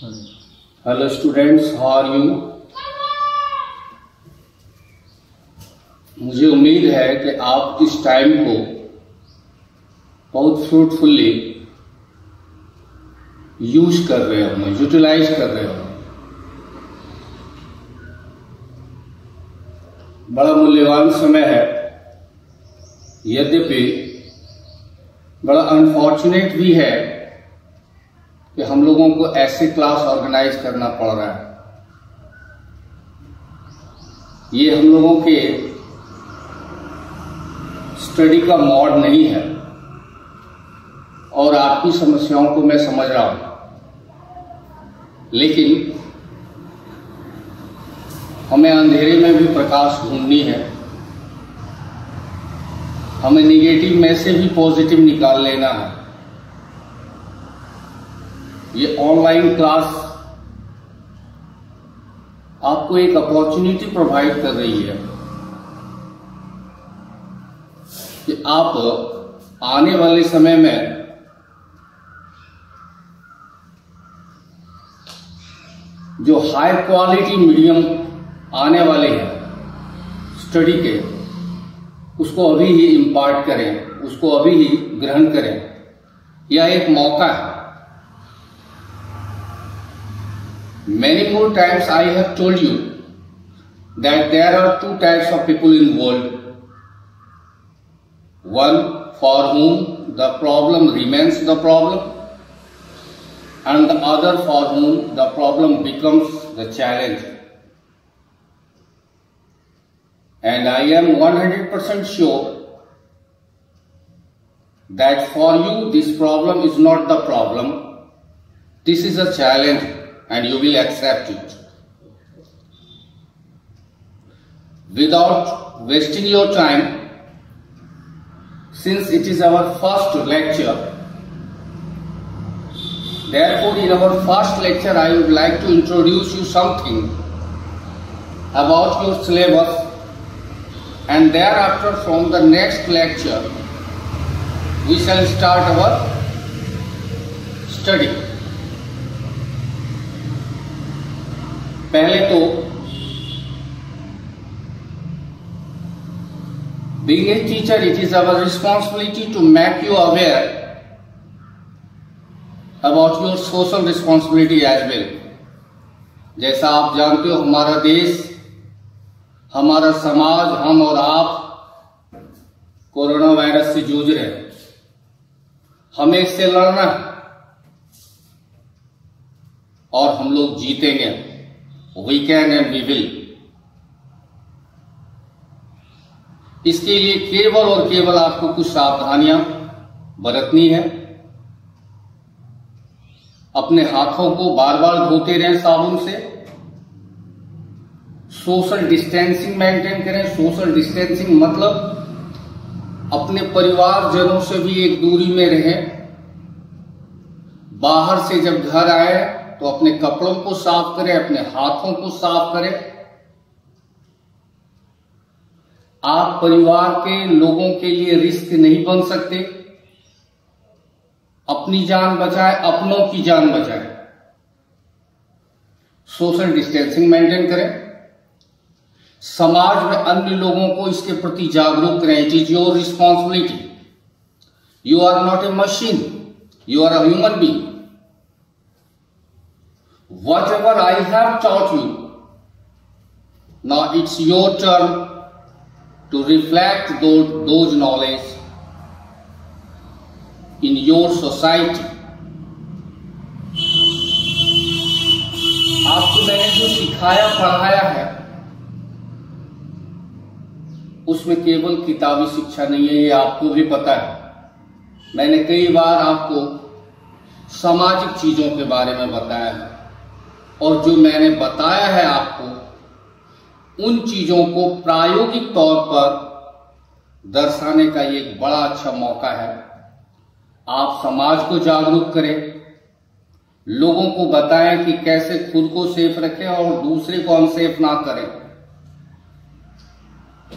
Hello students, how are you? मुझे उम्मीद है कि आप इस टाइम को बहुत फ्रूटफुली यूज़ कर रहे होंगे यूटिलाइज कर रहे होंगे। बड़ा मूल्यवान समय है। यद्यपि बड़ा अनफॉर्चुनेट भी है कि हम लोगों को ऐसे क्लास ऑर्गेनाइज करना पड़ रहा है। ये हम लोगों के स्टडी का मॉड नहीं है। और आपकी समस्याओं को मैं समझ रहा हूँ। लेकिन हमें अंधेरे में भी प्रकाश ढूंढनी है। हमें निगेटिव में से भी पॉजिटिव निकाल लेना है। ये ऑनलाइन क्लास आपको एक अपॉर्चुनिटी प्रोवाइड कर रही है कि आप आने वाले समय में जो हाई क्वालिटी मीडियम आने वाले हैं स्टडी के, उसको अभी ही इम्पार्ट करें, उसको अभी ही ग्रहण करें। यह एक मौका है। Many more times I have told you that there are two types of people in world. One for whom the problem remains the problem and the other for whom the problem becomes the challenge. And I am 100% sure that for you this problem is not the problem. This is a challenge and you will accept it. Without wasting your time, since it is our first lecture, therefore in our first lecture I would like to introduce you something about your syllabus and thereafter from the next lecture we shall start our study. पहले तो being a teacher it is our responsibility to make you aware about your social responsibility as well जैसा आप जानते हो, हमारा देश, हमारा समाज, हम और आप कोरोना वायरस से जूझ रहे हैं। हमें इससे लड़ना और हम लोग जीतेंगे। We can and we will इसके लिए केवल और केवल आपको कुछ सावधानियाँ बरतनी है। अपने हाथों को बार बार धोते रहें साबुन से। सोशल डिस्टेंसिंग मेंटेन करें। सोशल डिस्टेंसिंग मतलब अपने परिवारजनों से भी एक दूरी में रहें। बाहर से जब घर आए तो अपने कपड़ों को साफ़ करें, अपने हाथों को साफ़ करें। आप परिवार के लोगों के लिए रिस्क नहीं बन सकते। अपनी जान बचाए, अपनों की जान बचाए। सोशल डिस्टेंसिंग मेंटेन करें। समाज में अन्य लोगों को इसके प्रति जागरूक करें, it is your responsibility. You are not a machine you are a human being whatever I have taught you, now it's your turn to reflect those, those knowledge in your society. आपको मैंने जो सिखाया पढ़ाया है उसमें केवल किताबी शिक्षा नहीं है ये आपको भी पता है मैंने कई बार आपको सामाजिक चीज़ों के बारे में बताया है और जो मैंने बताया है आपको, उन चीज़ों को प्रायोगिक तौर पर दर्शाने का ये एक बड़ा अच्छा मौका है। आप समाज को जागरूक करें, लोगों को बताएँ कि कैसे खुद को सेफ़ रखें और दूसरे को अनसेफ ना करें।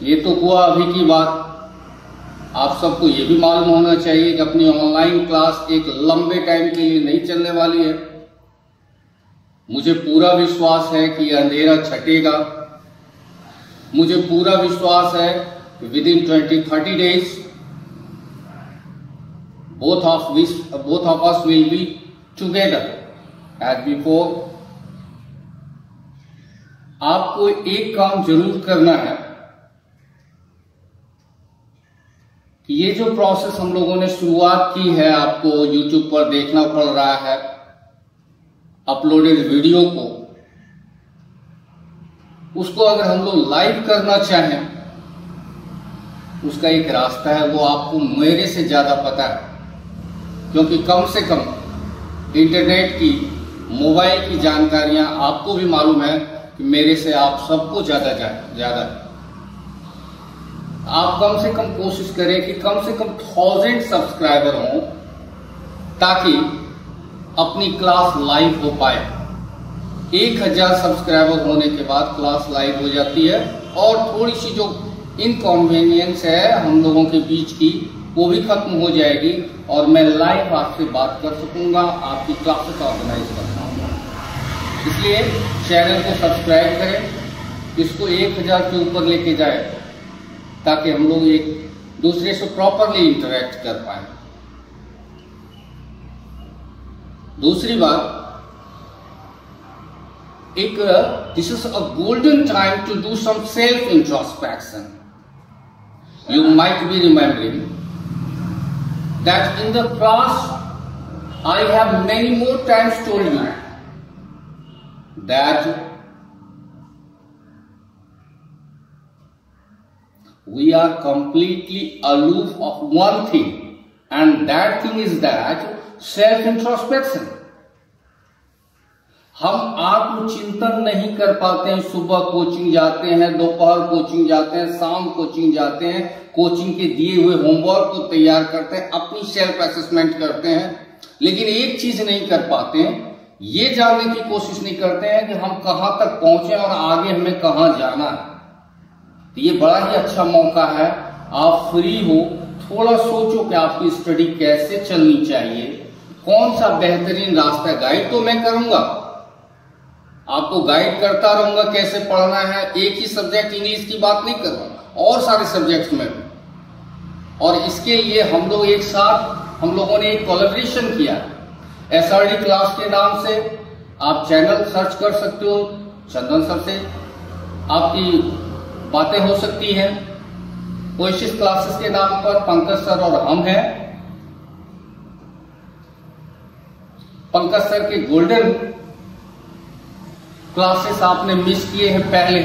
ये तो हुआ अभी की बात। आप सबको ये भी मालूम होना चाहिए कि अपनी ऑनलाइन क्लास एक लंबे टाइम के लिए नहीं चलने वाली है। मुझे पूरा विश्वास है कि यह अंधेरा छटेगा मुझे पूरा विश्वास है कि within twenty thirty days both of which, both of us will be together. As before, आपको एक काम ज़रूर करना है कि ये जो प्रोसेस हम लोगों ने शुरुआत की है, आपको YouTube पर देखना पड़ रहा है। अपलोडेड वीडियो को, उसको अगर हम लोग लाइव करना चाहें, उसका एक रास्ता है, वो आपको मेरे से ज़्यादा पता है। क्योंकि कम से कम इंटरनेट की, मोबाइल की जानकारियाँ आपको भी मालूम है कि मेरे से आप सबको ज़्यादा ज़्यादा। आप कम से कम कोशिश करें कि कम से कम थाउज़ेंड सब्सक्राइबर हो, ताकि अपनी क्लास लाइव हो पाए। एक हज़ार सब्सक्राइबर होने के बाद क्लास लाइव हो जाती है और थोड़ी सी जो इनकॉन्वीनियंस है हम लोगों के बीच की, वो भी खत्म हो जाएगी और मैं लाइव आपसे बात कर सकूँगा, आपकी क्लासेस ऑर्गेनाइज कर पाऊँगा। इसलिए चैनल को सब्सक्राइब करें, इसको एक हज़ार के ऊपर लेके जाए, ताकि हम लोग एक दूसरे से प्रॉपरली इंटरेक्ट कर पाए। दूसरी बात एक this is a golden time to do some self introspection you might be remembering that in the past I have many more times told you that we are completely aloof of one thing and that thing is that self-introspection. हम आत्मचिंतन नहीं कर पाते हैं। सुबह coaching जाते हैं, दोपहर कोचिंग जाते हैं, शाम कोचिंग जाते हैं। कोचिंग के दिए हुए होमवर्क को तैयार करते हैं, अपनी सेल्फ असेसमेंट करते हैं। लेकिन एक चीज़ नहीं कर पाते हैं। ये जानने की कोशिश नहीं करते हैं कि हम कहाँ तक पहुँचे और आगे हमें कहाँ जाना है। तो ये बड़ा ही अच्छा मौका है। आप फ्री हो, थोड़ा सोचो कि आपकी स्टडी कैसे चलनी चाहिए। कौन सा बेहतरीन रास्ता गाइड तो मैं करूँगा? आपको गाइड करता रहूँगा कैसे पढ़ना है, एक ही सब्जेक्ट इंग्लिश की बात नहीं कर रहा और सारे सब्जेक्ट्स में। और इसके लिए हम लोग एक साथ, हम लोगों ने एक कोलेब्रेशन किया। एसआरडी क्लास के नाम से आप चैनल सर्च कर सकते हो, चंदन सर से। आपकी बातें हो सकती हैं। कोशिश क्लासेस के नाम पर पंकज सर और हम हैं। पंकज सर के गोल्डन क्लासेस आपने मिस किए हैं पहले।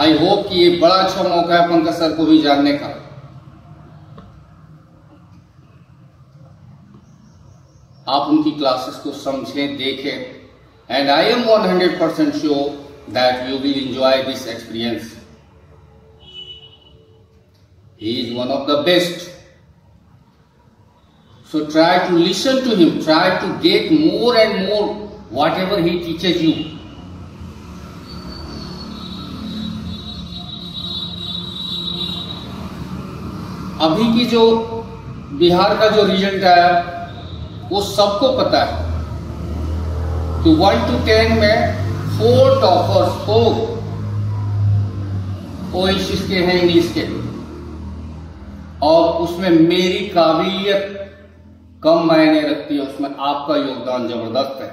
आई होप कि ये बड़ा अच्छा मौका है पंकज सर को भी जानने का। आप उनकी क्लासेस को समझें, देखें। And I am 100 percent sure that you will enjoy this experience he is one of the best so try to listen to him try to get more and more whatever he teaches you. अभी की जो बिहार का जो result आया, वो सबको पता है कि वन टू टेन में फोर टॉपर्स फोर ओएसिस के हैं इंग्लिश के और उसमें मेरी काबिलियत कम मायने रखती है, उसमें आपका योगदान ज़बरदस्त है।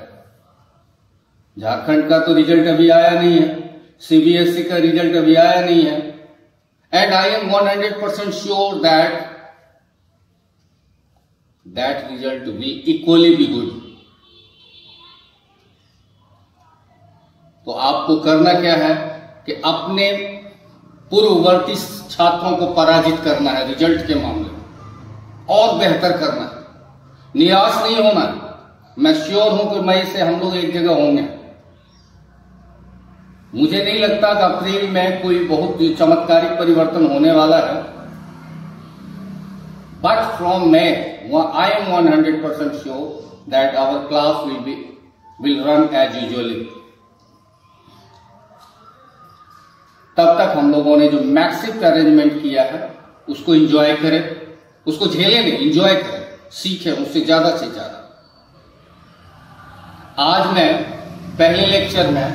झारखंड का तो रिज़ल्ट अभी आया नहीं है। सीबीएसई का रिज़ल्ट अभी आया नहीं है। And I am 100 percent sure that that result will equally be good तो आपको करना क्या है कि अपने पूर्ववर्ती छात्रों को पराजित करना है रिज़ल्ट के मामले में और बेहतर करना है। निराश नहीं होना मैं। श्योर हूँ कि मई से हम लोग एक जगह होंगे। मुझे नहीं लगता कि अप्रैल में कोई बहुत चमत्कारिक परिवर्तन होने वाला है। But from May I am one hundred percent sure that our class will be will run as usually तब तक हम लोगों ने जो मैक्सिक अरेंजमेंट किया है, उसको एंजॉय करें, उसको झेले नहीं एंजॉय करें। सीखें उससे ज़्यादा से ज़्यादा। आज मैं पहले लेक्चर में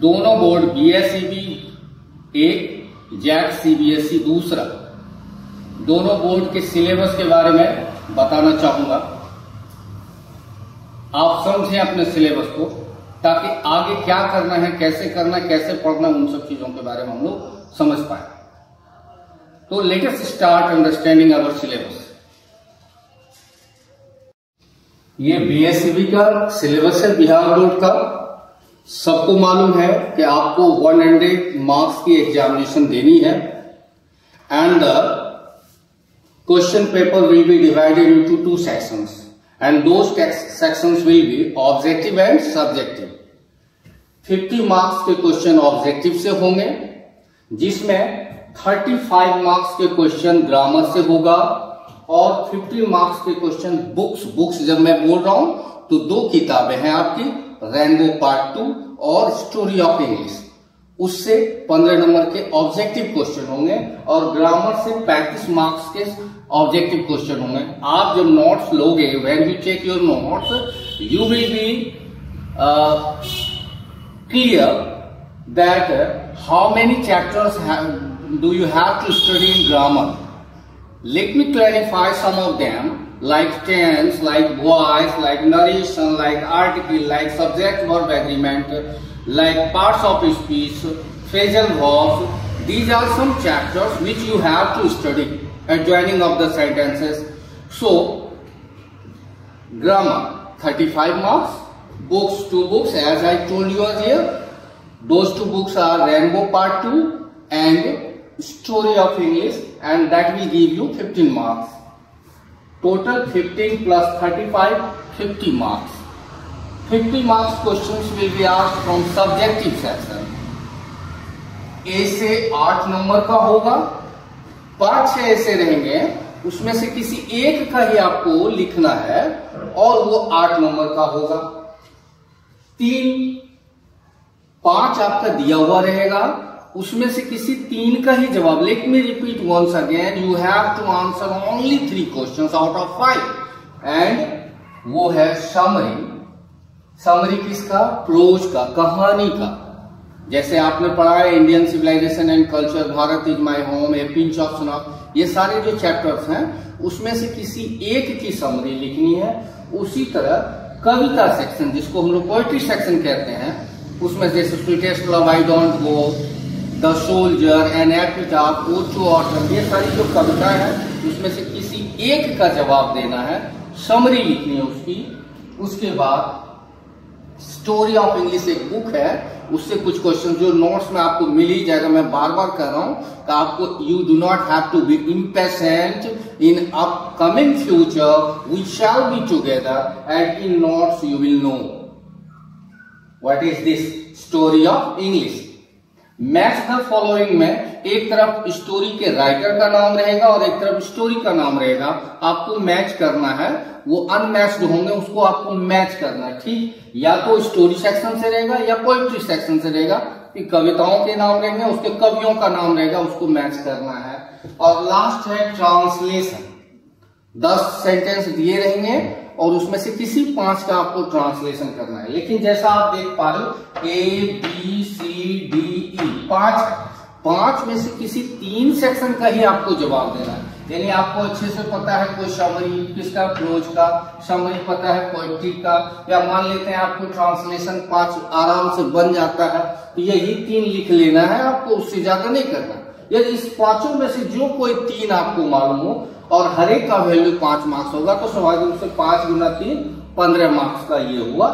दोनों बोर्ड बी बीएसईबी एक जैक सीबीएसई दूसरा दोनों बोर्ड के सिलेबस के बारे में बताना चाहूँगा। आप समझें अपने सिलेबस को, ताकि आगे क्या करना है, कैसे करना है, कैसे पढ़ना उन सब चीज़ों के बारे में हम लोग समझ पाए। तो latest start understanding our syllabus ये बीएससीबी का सिलेबस है बिहार बोर्ड का। सबको मालूम है कि आपको 100 मार्क्स की एग्जामिनेशन देनी है। And the question paper will be divided into two sections and those sections will be objective and subjective 50 marks के क्वेश्चन ऑब्जेक्टिव से होंगे, जिसमें 35 मार्क्स के क्वेश्चन ग्रामर से होगा। और 50 मार्क्स के क्वेश्चन बुक्स बुक्स जब मैं बोल रहा हूँ तो दो किताबें हैं आपकी रेनबो पार्ट टू और स्टोरी ऑफ़ इंग्लिश उससे 15 नंबर के ऑब्जेक्टिव क्वेश्चन होंगे और ग्रामर से 35 मार्क्स के ऑब्जेक्टिव क्वेश्चन होंगे। आप जब नोट्स लोगे when you check your notes you will be clear that how many chapters do you have to study in grammar Let me clarify some of them like tense, like voice, like narration, like article, like subject verb agreement, like parts of speech, phrasal verbs. These are some chapters which you have to study at joining of the sentences. So, grammar 35 marks, books 2 books as I told you earlier. Those two books are Rainbow Part 2 and story of English and that will give you 15 marks. Total 15 plus 35, 50 marks. 50 marks questions will be asked from subjective section. A से आठ number का होगा पाँच छह ऐसे रहेंगे उसमें से किसी एक का ही आपको लिखना है और वो आठ नंबर का होगा तीन पाँच आपका दिया हुआ रहेगा उसमें से किसी तीन का ही जवाब। Let me repeat once again you have to answer only three questions out of five and वो है समरी समरी किसका? प्रोज का, कहानी का। जैसे आपने पढ़ा है Indian civilisation and culture Bharat is my home a pinch of snuff ये सारे जो चैप्टर्स हैं, उसमें से किसी एक की समरी लिखनी है। उसी तरह कविता सेक्शन जिसको हम लोग पोएट्री सेक्शन कहते हैं, उसमें जैसे sweetest love I don't go the soldier, an epitaph ode to autumn ये सारी जो कविता है, उसमें से किसी एक का जवाब देना है। समरी लिखनी है उसकी। उसके बाद स्टोरी ऑफ़ इंग्लिश एक बुक है। उससे कुछ क्वेश्चन जो नोट्स में आपको मिल ही जाएगा, मैं बार बार कर रहा हूँ कि आपको you do not have to be impatient in upcoming future we shall be together and in notes you will know what is this story of English match the following में एक तरफ़ स्टोरी के राइटर का नाम रहेगा और एक तरफ़ स्टोरी का नाम रहेगा। आपको मैच करना है, वो अनमैच्ड होंगे, उसको आपको मैच करना है, ठीक? या तो स्टोरी सेक्शन से रहेगा या पोइट्री सेक्शन से रहेगा। कि कविताओं के नाम रहेंगे, उसके कवियों का नाम रहेगा, उसको मैच करना है। और लास्ट है ट्रांसलेशन। दस सेंटेंस दिए रहेंगे और उसमें से किसी पाँच का आपको ट्रांसलेशन करना है। लेकिन जैसा आप देख पा रहे हो A B C D E पाँच पाँच में से किसी तीन सेक्शन का ही आपको जवाब देना है। यानी आपको अच्छे से पता है कोई समरी किसका प्रोज का समरी पता है पोइट्री का, या मान लेते हैं आपको ट्रांसलेशन पाँच आराम से बन जाता है तो यही तीन लिख लेना है, आपको उससे ज़्यादा नहीं करना। यदि इस पाँचों में से जो कोई तीन आपको मालूम हो और हर एक का वैल्यू पाँच मार्क्स होगा तो स्वाभाविक रूप से पाँच गुना तीन, पंद्रह मार्क्स का ये हुआ।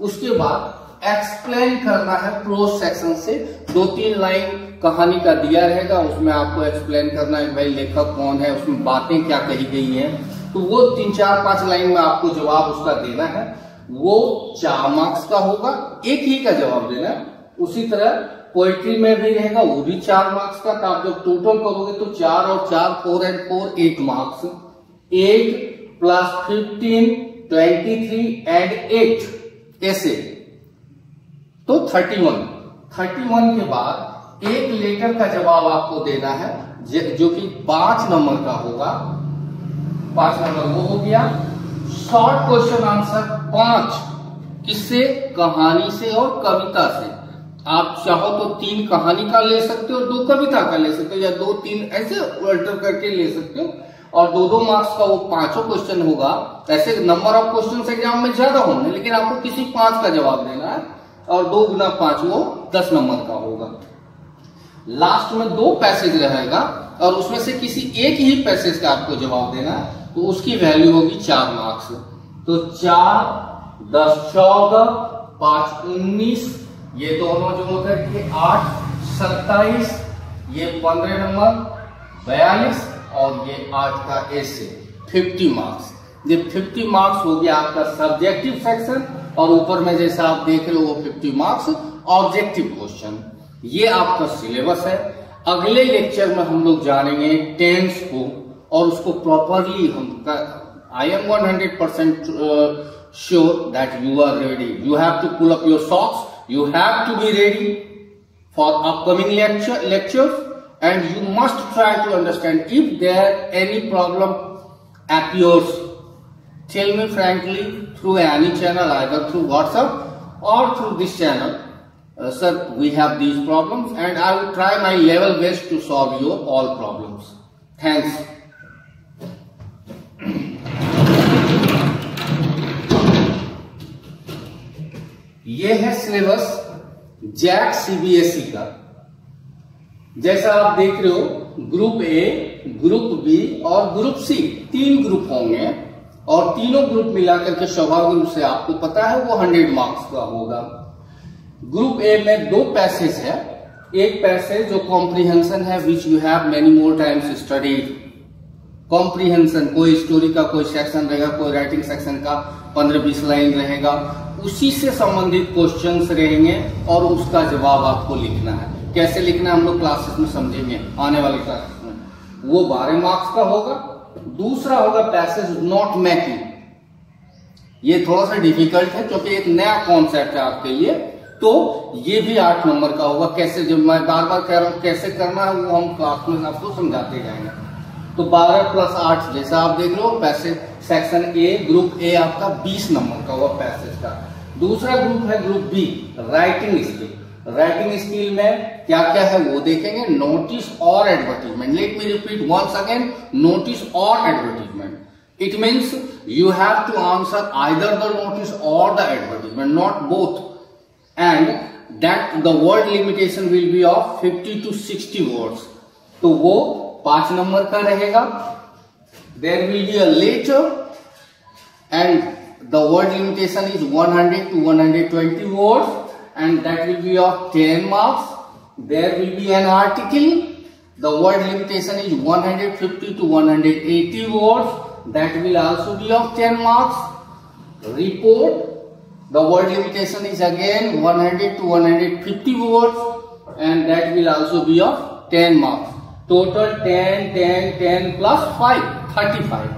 उसके बाद एक्सप्लेन करना है प्रोज सेक्शन से। दो तीन लाइन कहानी का दिया रहेगा, उसमें आपको एक्सप्लेन करना है, भाई लेखक कौन है, उसमें बातें क्या कही गई हैं। तो वो तीन, चार, पाँच लाइन में आपको जवाब उसका देना है। वो चार मार्क्स का होगा। एक ही का जवाब देना है। उसी तरह पोएट्री में भी रहेगा, वो भी चार मार्क्स का आप जब टोटल करोगे तो चार और चार four and four eight marks eight plus fifteen twenty three and eight ऐसे। तो थर्टी वन थर्टी वन के बाद एक लेटर का जवाब आपको देना है, जो कि पाँच नंबर का होगा। पाँच नंबर वो हो गया। शॉर्ट क्वेश्चन आंसर पाँच। किससे? कहानी से और कविता से। आप चाहो तो तीन कहानी का ले सकते हो, दो कविता का ले सकते हो, या दो तीन ऐसे अल्टर करके ले सकते हो। और दो दो मार्क्स का वो पाँचों क्वेश्चन होगा। ऐसे नंबर ऑफ़ क्वेश्चन एग्ज़ाम में ज़्यादा होंगे, लेकिन आपको किसी पाँच का जवाब देना है, और दो गुना पाँच वो दस नंबर का होगा। लास्ट में दो पैसेज रहेगा, और उसमें से किसी एक ही पैसेज का आपको जवाब देना है तो उसकी वैल्यू होगी चार मार्क्स तो चार, दस चौदह, पाँच उन्नीस ये दोनों जो होते हैं आठ, सत्ताईस, ये पंद्रह नंबर, बयालीस और ये आठ का ऐसे फिफ्टी मार्क्स ये फिफ्टी मार्क्स हो गया आपका सब्जेक्टिव सेक्शन और ऊपर में जैसा आप देख रहे हो वो फिफ्टी मार्क्स ऑब्जेक्टिव क्वेश्चन ये आपका सिलेबस है। अगले लेक्चर में हम लोग जानेंगे टेंस को और उसको प्रॉपरली हम I am one hundred percent sure that you are ready you have to pull up your socks you have to be ready for upcoming lecture lectures and you must try to understand if there any problem appears. Tell me frankly through any channel either through whatsapp or through this channel. Uh, sir we have these problems and i will try my level best to solve your all problems. Thanks. ये है syllabus Jack CBSE का। जैसा आप देख रहे हो, group A group B और group C तीन ग्रुप होंगे और तीनों ग्रुप मिलाकर के स्वाभाविक रूप से आपको पता है वो हंड्रेड मार्क्स का होगा। ग्रुप ए में दो पैसेज है। एक पैसेज जो कॉम्प्रीहेंशन है which you have many more times study comprehension कोई स्टोरी का, कोई सेक्शन रहेगा, कोई राइटिंग सेक्शन का, पंद्रह बीस लाइन रहेगा। उसी से संबंधित क्वेश्चंस रहेंगे और उसका जवाब आपको लिखना है। कैसे लिखना है हम लोग क्लासेस में समझेंगे, आने वाले क्लासेस में। वो बारह मार्क्स का होगा, दूसरा होगा पैसेज नॉट मैकिंग ये थोड़ा सा डिफ़िकल्ट है क्योंकि एक नया कॉन्सेप्ट है आपके लिए। तो ये भी आठ नंबर का होगा। कैसे जब मैं बार बार कह रहा हूँ कैसे करना है, वो हम क्लास में आपको समझाते जाएँगे। तो बारह प्लस आठ जैसा आप देख लो passage section A group A आपका बीस नंबर का होगा पैसेज का। दूसरा ग्रुप है group B writing skill writing skill में क्या क्या है वो देखेंगे. नोटिस और advertisement let me repeat once again notice और advertisement it means you have to answer either the notice or the advertisement not both and that the word limitation will be of 50 to 60 words तो वो पाँच number का रहेगा. There will be a letter and the word limitation is 100 to 120 words and that will be of 10 marks. There will be an article. The word limitation is 150 to 180 words. That will also be of 10 marks. Report. The word limitation is again 100 to 150 words and that will also be of 10 marks. Total 10, 10, 10 plus 5, 35.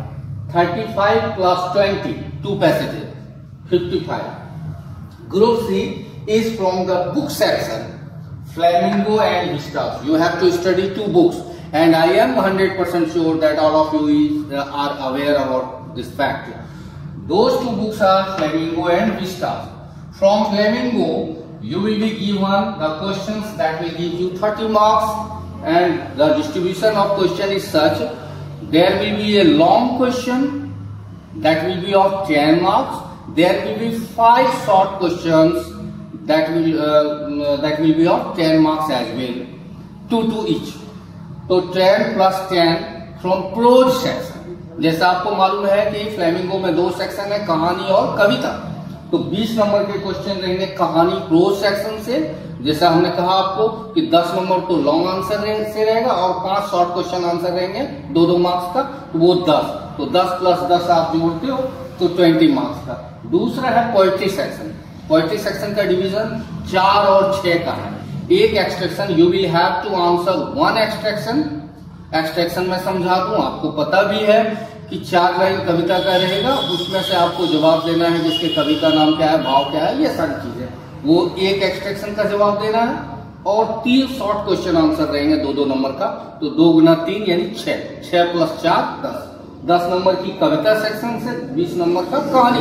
35 plus 20 two passages, 55. Group C is from the book section Flamingo and Vistas. You have to study two books and I am 100% sure that all of you is, uh, are aware about this fact. Those two books are Flamingo and Vistas. From Flamingo, you will be given the questions that will give you 30 marks and the distribution of question is such there will be a long question that will be of 10 marks. There will be five short questions that will uh, that will be of 10 marks as well. 2 to each. तो 10 plus 10 from pros section जैसा आपको मालूम है कि flamingo में दो section है कहानी और कविता। तो 20 नंबर के क्वेश्चन रहेंगे कहानी प्रोज सेक्शन से। जैसा हमने कहा आपको कि 10 नंबर तो लॉन्ग आंसर से रहेगा और पाँच शॉर्ट क्वेश्चन आंसर रहेंगे दो दो मार्क्स का तो वो 10 तो 10 प्लस 10 आप जोड़ते हो तो 20 मार्क्स का। दूसरा है पोइट्री सेक्शन पोइट्री सेक्शन का डिवीज़न चार और छह का है। एक extraction you will have to answer one extraction extraction में समझा दू, आपको पता भी है कि चार लाइन कविता का रहेगा, उसमें से आपको जवाब देना है जिसके कवि का नाम क्या है, भाव क्या है, ये सारी चीज़ें। वो एक एक्सट्रेक्शन का जवाब देना है और तीन शॉर्ट क्वेश्चन आंसर रहेंगे दो दो नंबर का तो दो गुना तीन यानी छह। छह प्लस चार, दस। दस नंबर की कविता सेक्शन से बीस नंबर का कहानी।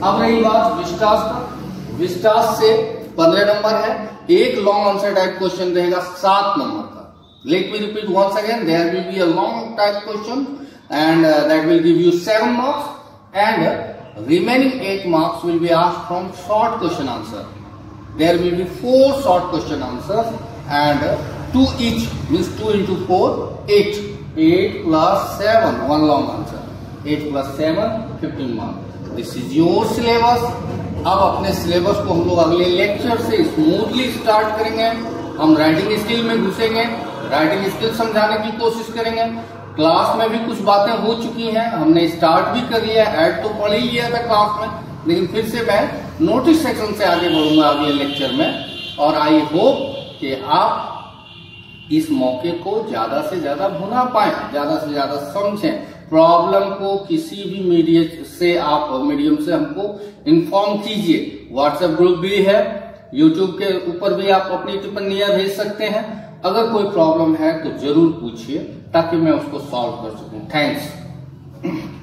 अब रही बात विस्टास का। विस्टास से पंद्रह नंबर है। एक लॉन्ग आंसर टाइप क्वेश्चन रहेगा, सात नंबर का। Let me repeat once again there will be a long type question and that will give you seven marks and remaining eight marks will be asked from short question answer there will be four short question answers and two each means two into four, eight. Eight plus seven, one long answer. Eight plus seven, fifteen marks this is your syllabus. अब अपने syllabus को हम लोग अगले lecture से smoothly start करेंगे। हम writing skill में घुसेंगे। राइटिंग स्किल समझाने की कोशिश करेंगे। क्लास में भी कुछ बातें हो चुकी हैं। हमने स्टार्ट भी कर लिया ऐड तो पढ़ ही लिया था क्लास में। लेकिन फिर से मैं नोटिस सेक्शन से आगे बढ़ूँगा अगले लेक्चर में। और आई होप कि आप इस मौके को ज़्यादा से ज़्यादा भुना पाए ज़्यादा से ज़्यादा समझें प्रॉब्लम को किसी भी मीडिया से आप मीडियम से हमको इन्फॉर्म कीजिए। व्हाट्सएप ग्रुप भी है यूट्यूब के ऊपर भी आप अपनी टिप्पणियाँ भेज सकते हैं। अगर कोई प्रॉब्लम है तो ज़रूर पूछिए, ताकि मैं उसको सॉल्व कर सकूँ। थैंक्स